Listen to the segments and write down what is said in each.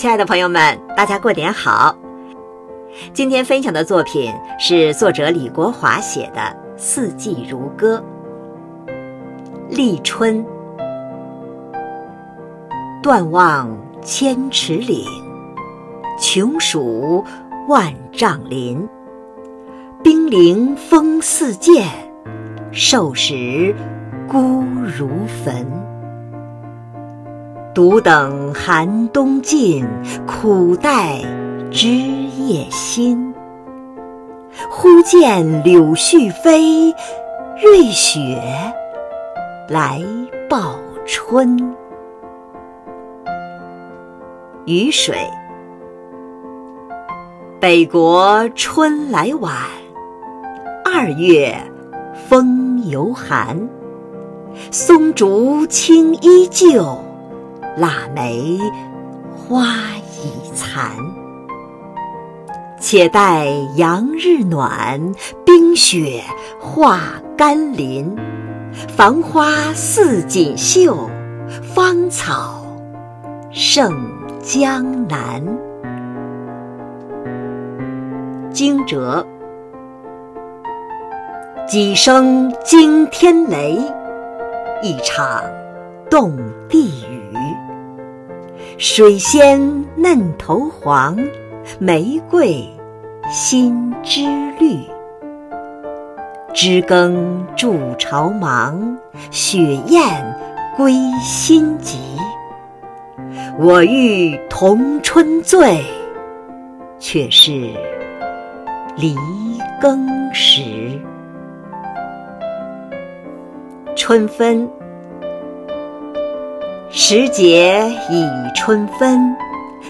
亲爱的朋友们，大家过年好！今天分享的作品是作者李国华写的《四季如歌》。立春，断望千尺岭，穷属万丈林。冰凌风似箭，瘦时孤如坟。独等寒冬尽，苦待枝叶新。忽见柳絮飞，瑞雪来报春。雨水，北国春来晚，二月风犹寒。松竹青依旧。腊梅花已残，且待阳日暖，冰雪化甘霖，繁花似锦绣，芳草胜江南。惊蛰，几声惊天雷，一场动地雨。水仙嫩头黄，玫瑰新枝绿。知更筑巢忙，雪雁归心急。我欲同春醉，却是离更时。春分。时节已春分，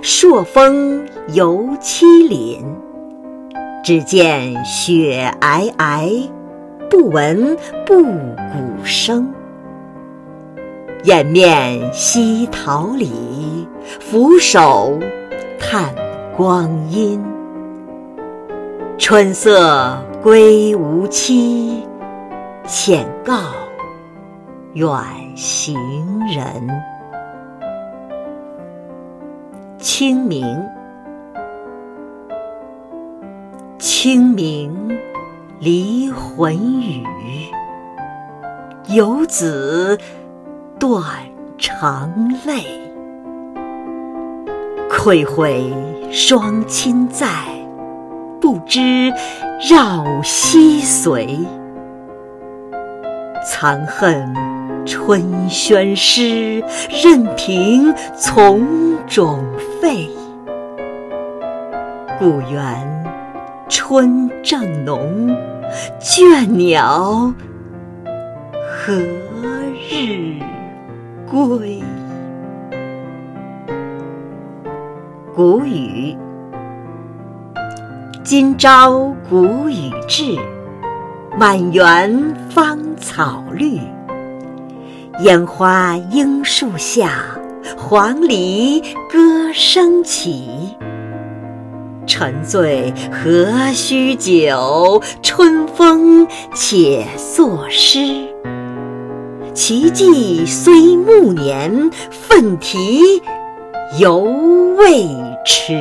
朔风犹凄凛。只见雪皑皑，不闻布谷声。掩面惜桃李，俯首叹光阴。春色归无期，且告远行人。清明，清明离魂雨，游子断肠泪。愧悔双亲在，不知绕膝随。藏恨。春轩诗，任凭丛种废。故园春正浓，倦鸟何日归？谷雨，今朝谷雨至，满园芳草绿。烟花樱树下，黄鹂歌声起。沉醉何须酒？春风且作诗。其迹虽暮年，奋蹄犹未迟。